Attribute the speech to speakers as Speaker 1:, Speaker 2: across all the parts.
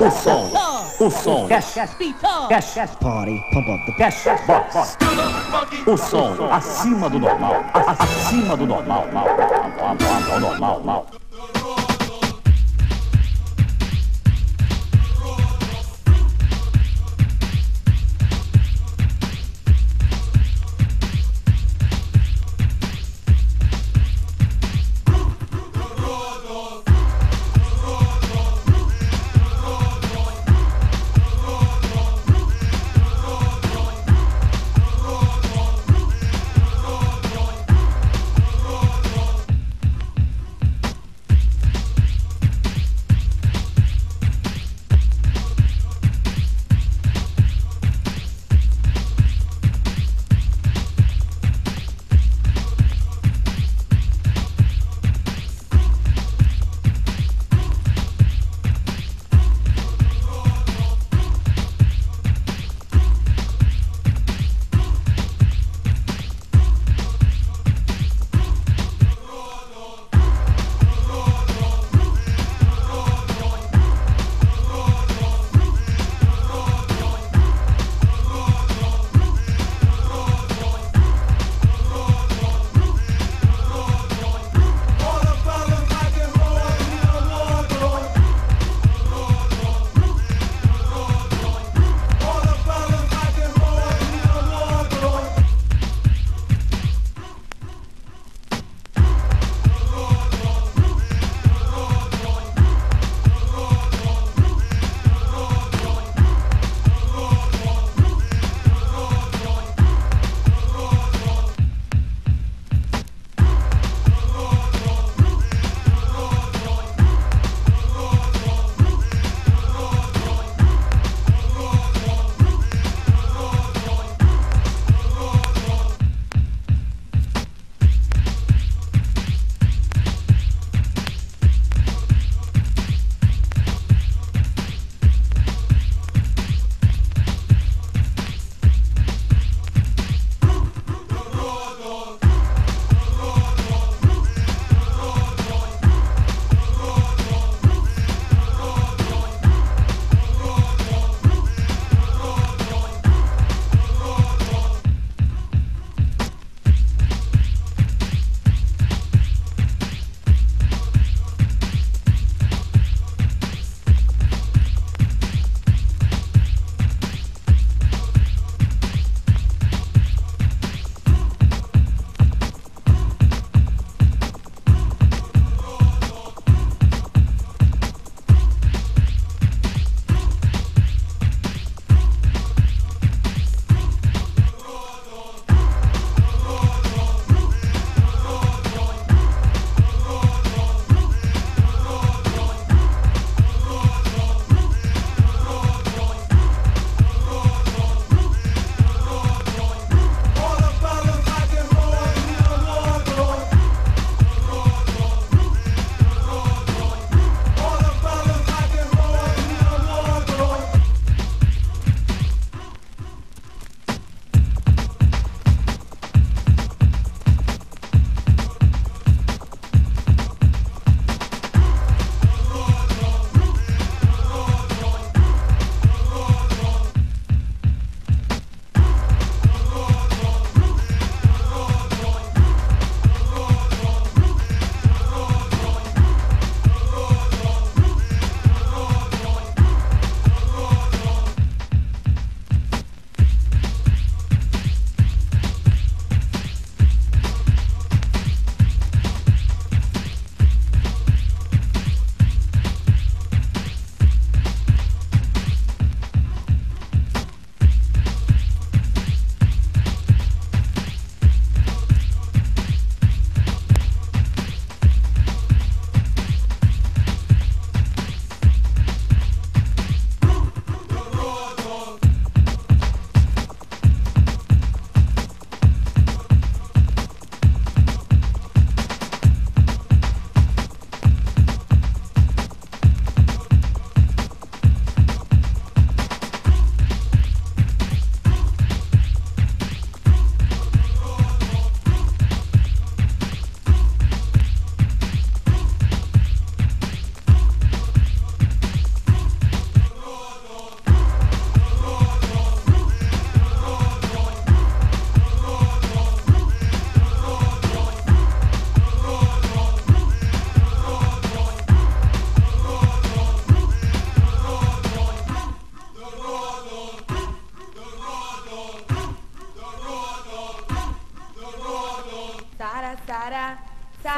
Speaker 1: O som, o som. Party, pump up the cash box. O som acima do normal, acima do normal, normal, normal, normal,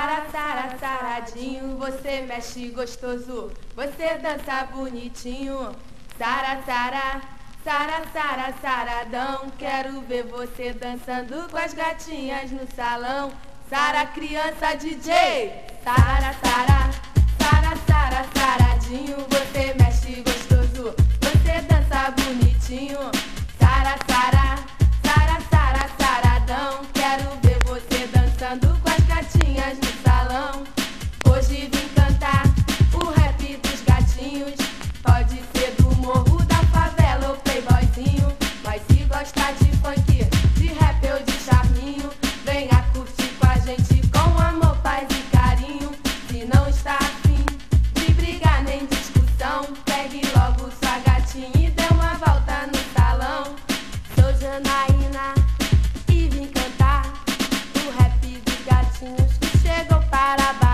Speaker 1: Sara, Sara, saradinho,
Speaker 2: você mexe gostoso, você dança bonitinho. Sara, Sara, Sara, Sara, saradão, quero ver você dançando com as gatinhas no salão. Sara, criança DJ, Sara, Sara, Sara, Sara, saradinho, você mexe gostoso, você dança bonitinho. Sara, Sara. e vim cantar o rap dos gatinhos que chegam para baixo.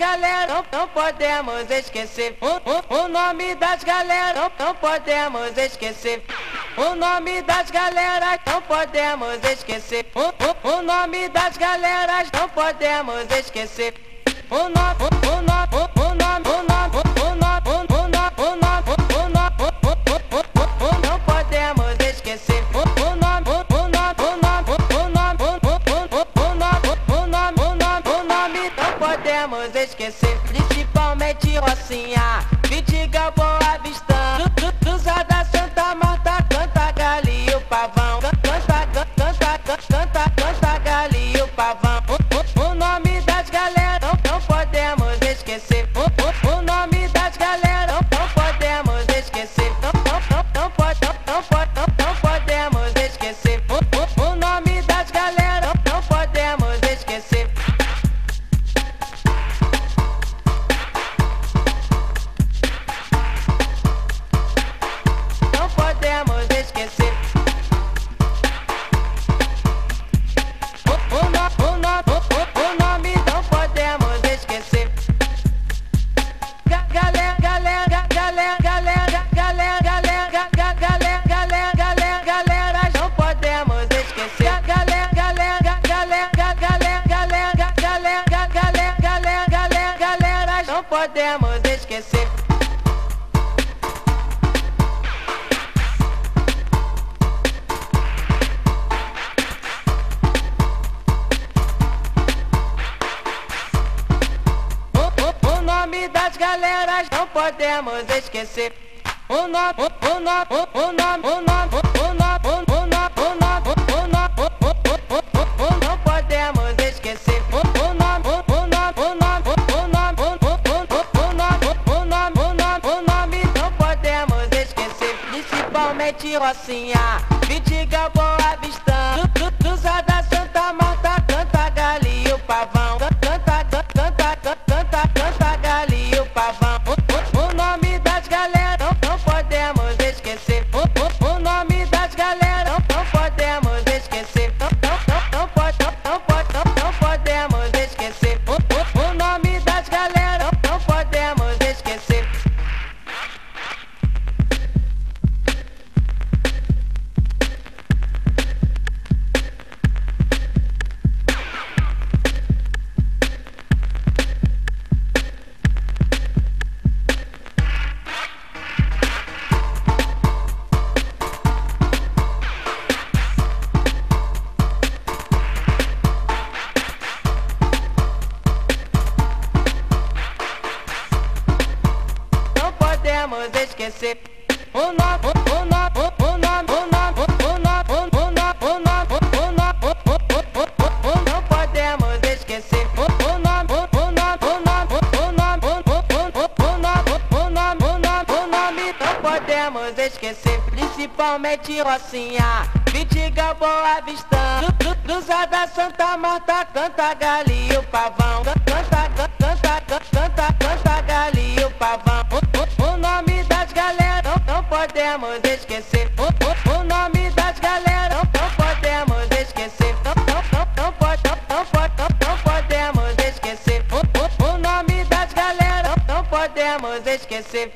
Speaker 2: galera,
Speaker 3: não, não podemos esquecer. O, o, o nome das galera, não, não podemos esquecer. O nome das galeras não podemos esquecer. O, o, o nome das galeras não podemos esquecer. O nome, o, o, o, o nome, o nome. Normal. podemos esquecer. O nome, o nome, o nome, o nome, o nome, o nome, o nome, o nome, o nome, não podemos esquecer. O nome, o nome, o nome, o nome, o nome, o nome, o nome, o nome, não podemos esquecer. Principalmente Rocinha, Vidigal, Boa Vista, Cruzada, Santa Marta, Rocinha, Vitiga, Boa Vista, Cruzada, Santa Marta, canta galinha e o pavão, canta, canta, canta, canta, canta galinha e o pavão. O, o, o nome das galera não, não podemos esquecer. O, o, nome das galera não, não podemos esquecer. Não, não, não, não pode, não, não pode, não, não podemos esquecer. O, o, o nome das galera não, não podemos esquecer.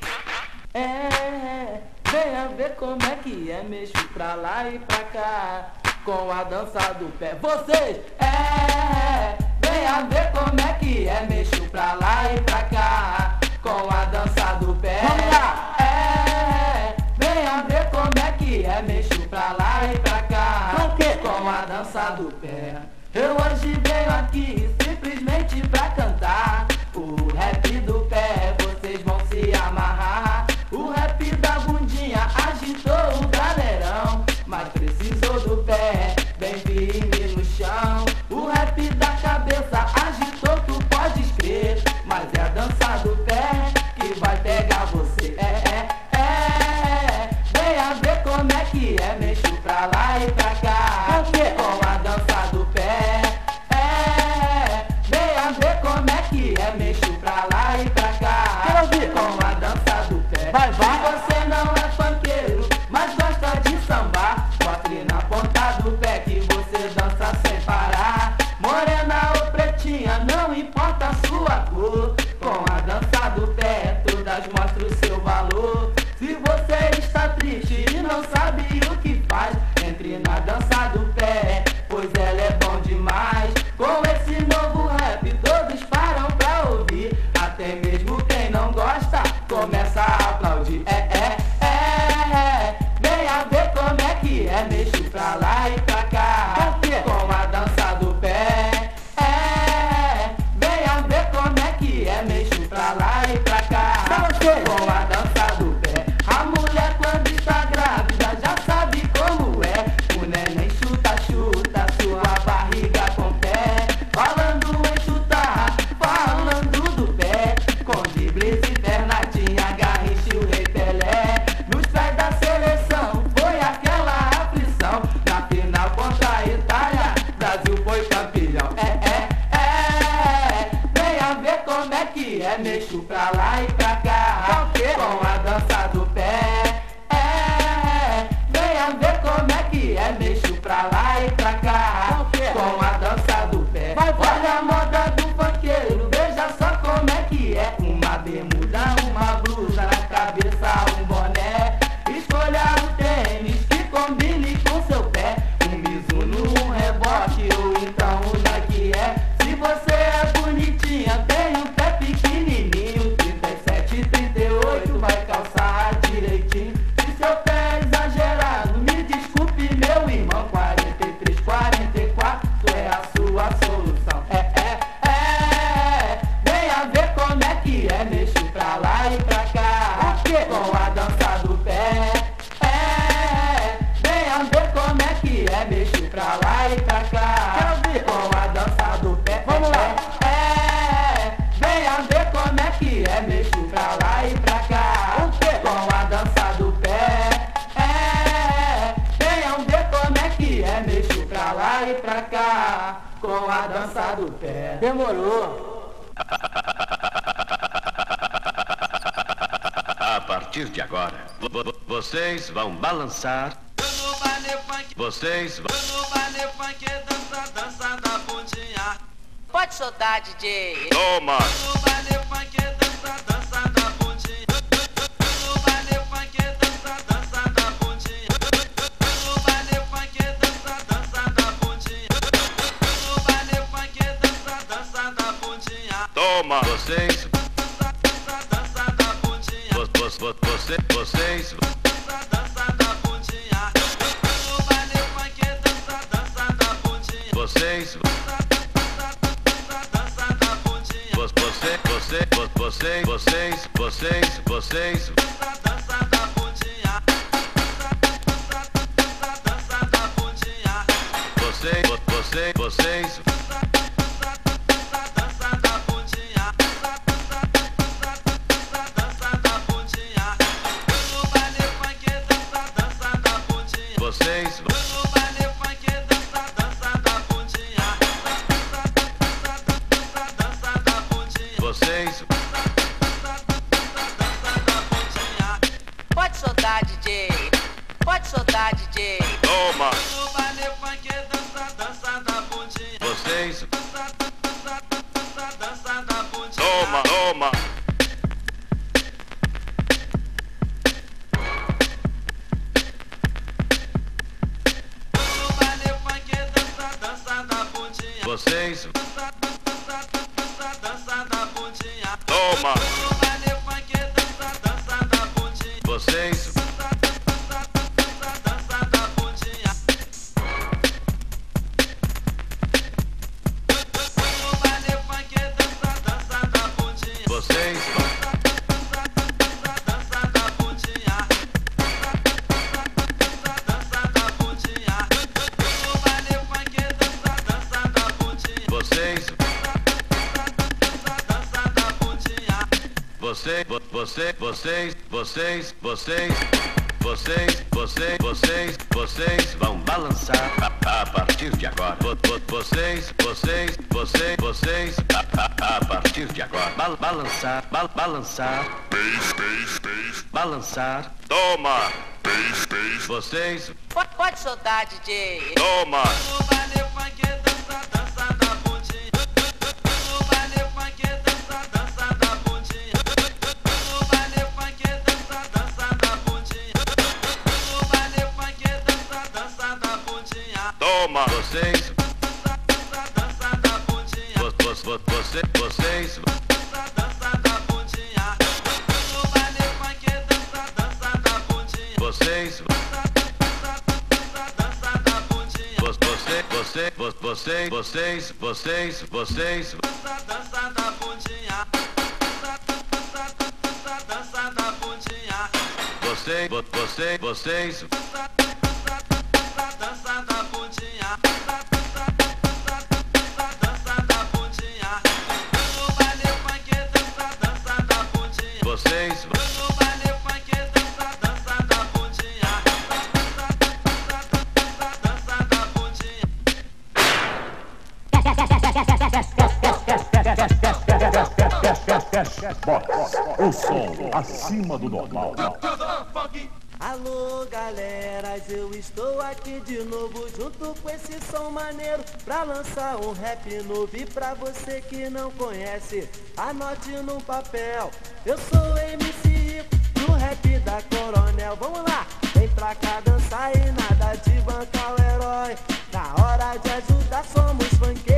Speaker 4: É, venha ver como é que é, mexo pra lá e pra cá, com a dança do pé. Vocês, é, venha ver como é que é, mexo pra lá e pra cá, com a dança do pé. Vamos lá! É, venha ver como é que é, mexo pra lá e pra cá, com, a dança do pé. Eu hoje venho aqui simplesmente pra cantar o rap do pé. Demorou.
Speaker 5: A partir de agora, vocês vão balançar. Vocês vão.
Speaker 3: Pode soltar, DJ.
Speaker 5: Toma, vocês, vocês, vocês, Você, vo- você, vocês, vocês, vocês, vocês, vocês, vocês, vocês vão balançar a, a partir de agora. Vo- vo- Vocês, vocês, vocês, vocês, a, a- a partir de agora. Bal- balançar, bal- balançar, balançar. Toma,
Speaker 6: Bass, bass.
Speaker 5: vocês,
Speaker 3: Pode, pode soltar, DJ.
Speaker 5: toma. Toma, vocês. Vo- vo- vo- Você, vocês. Vocês. Vo- Você, você, vo- você, vocês, vocês, vocês. Você, vo- você, vocês. Vocês.
Speaker 1: Acima do normal.
Speaker 7: Alô galeras, eu estou aqui de novo junto com esse som maneiro pra lançar um rap novo e pra você que não conhece, anote num papel. Eu sou MC do rap da Coronel. Vamos lá, vem pra cá dançar e nada de bancar o herói. Na hora de ajudar somos funkeiro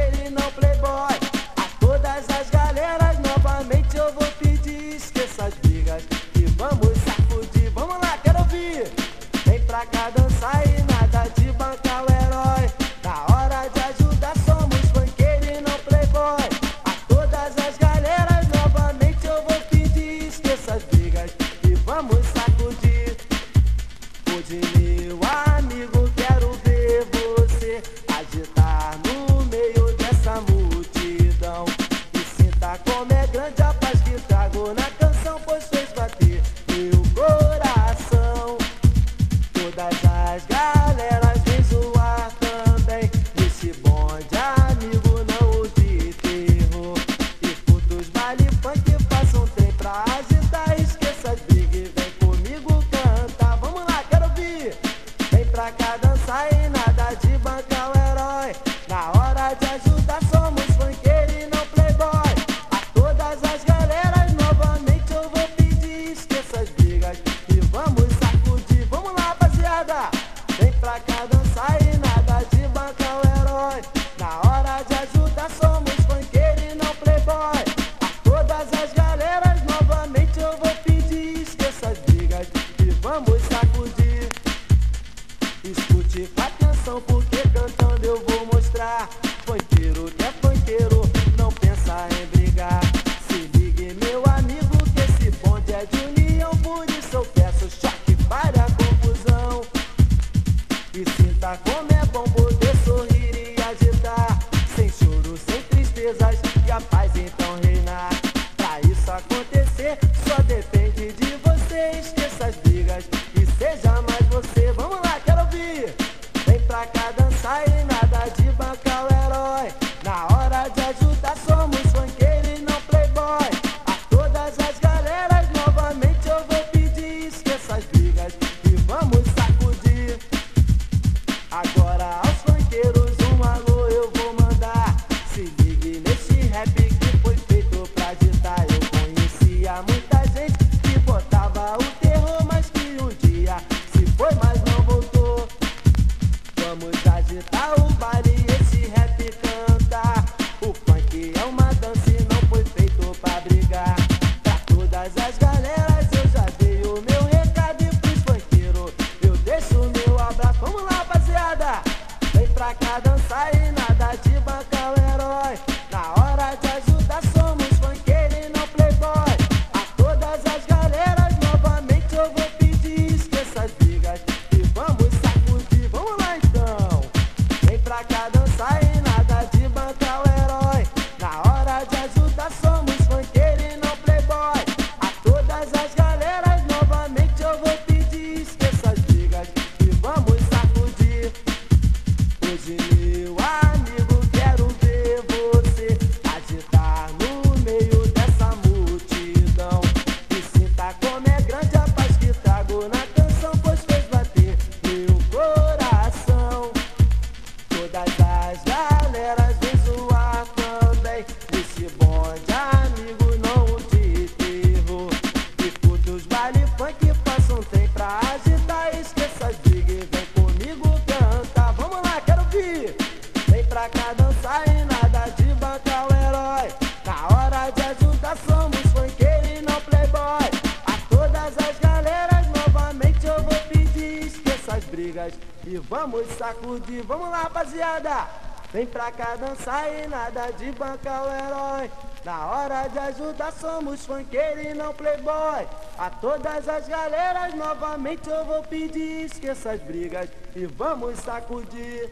Speaker 7: Vem pra cá dançar e nada de bancar o herói. Na hora de ajudar somos funkeiro e não playboy. A todas as galeras novamente eu vou pedir, esqueça as brigas e vamos sacudir.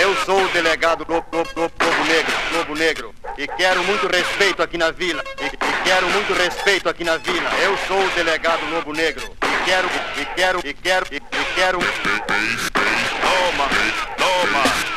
Speaker 7: Eu
Speaker 8: sou o delegado do, do, do povo negro, povo negro, e quero muito respeito aqui na vila. E, e quero muito respeito aqui na vila. Eu sou o delegado Lobo Negro. E quero, e quero, e quero, e, e quero. Toma, toma.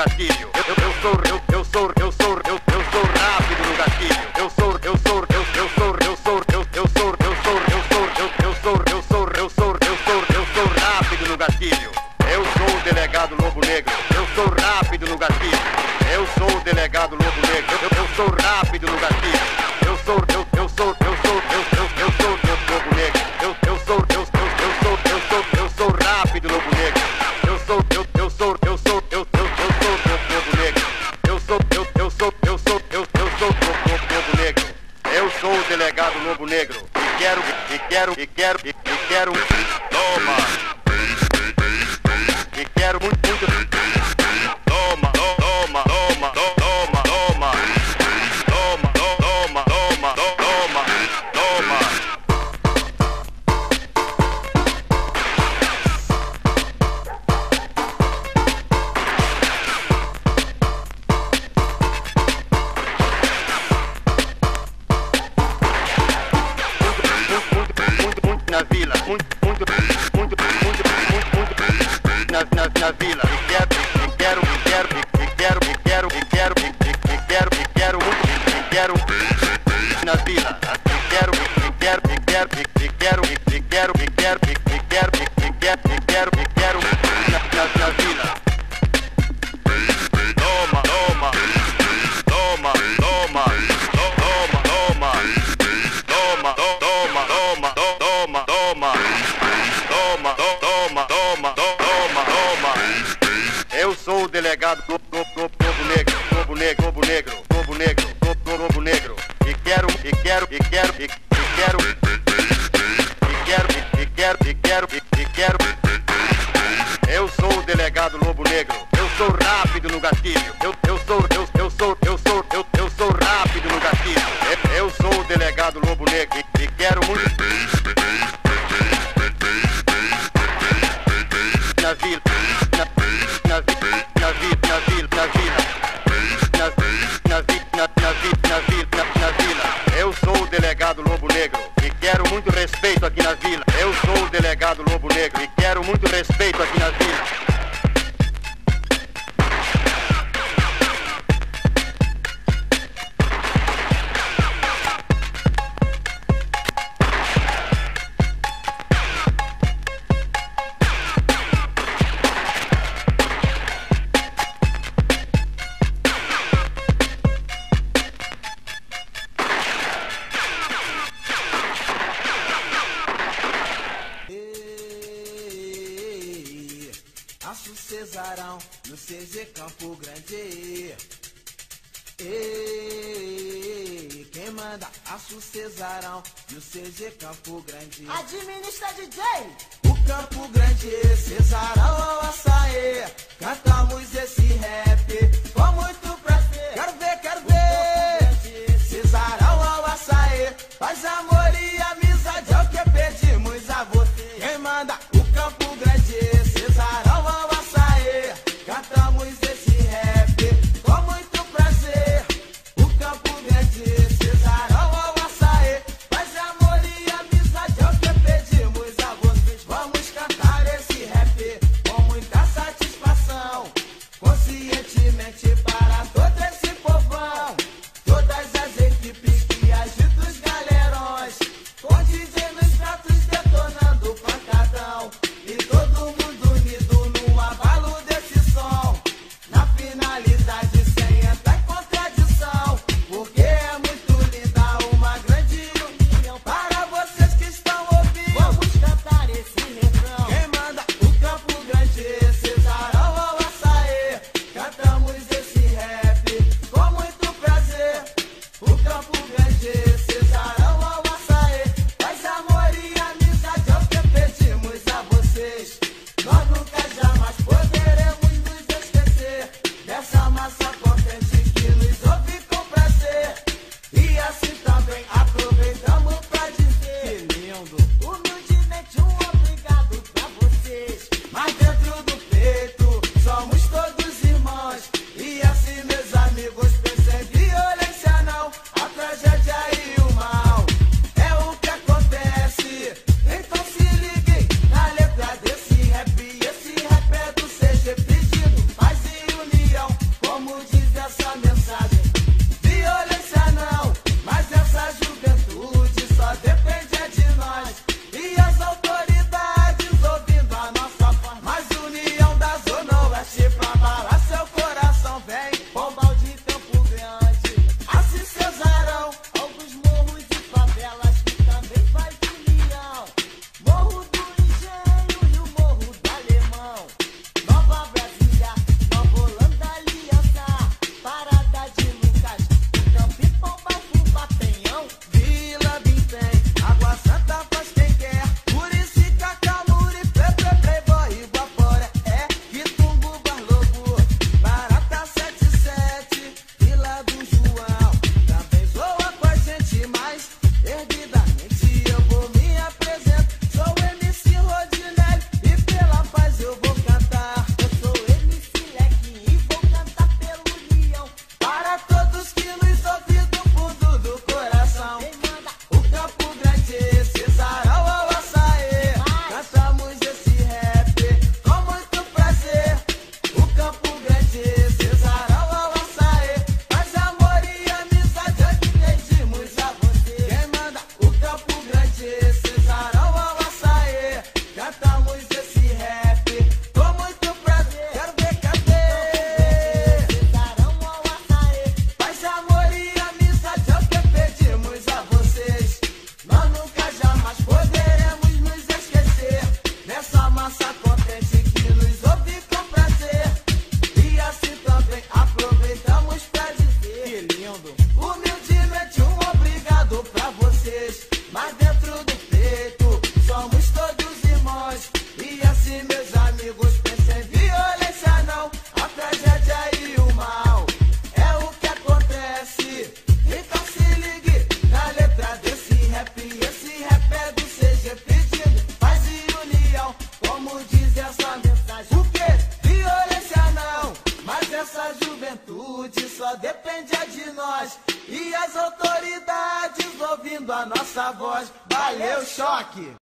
Speaker 8: Bastílio. Eu, eu, eu sou eu